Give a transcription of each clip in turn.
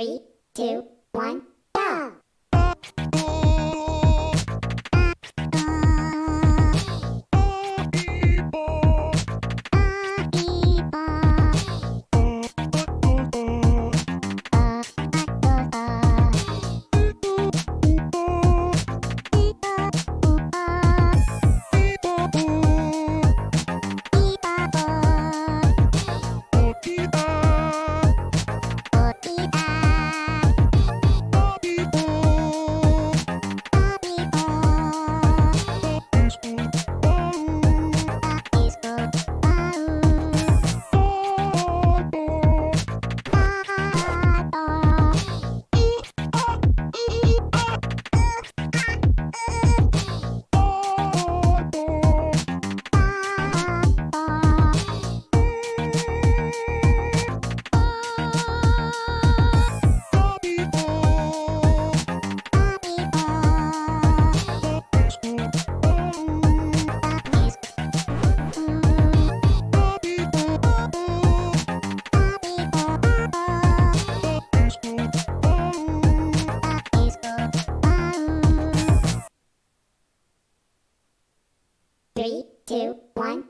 Three, two, one. Three, two, one.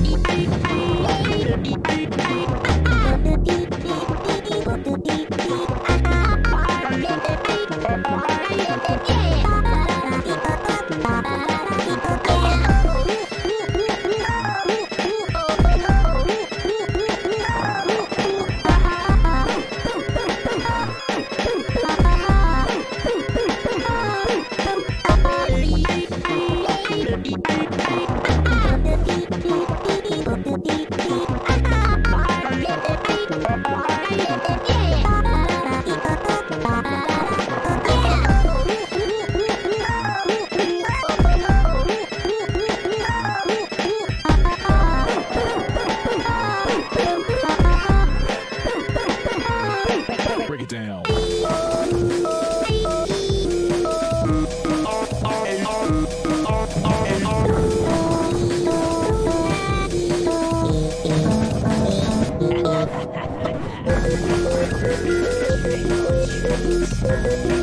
It down. Three,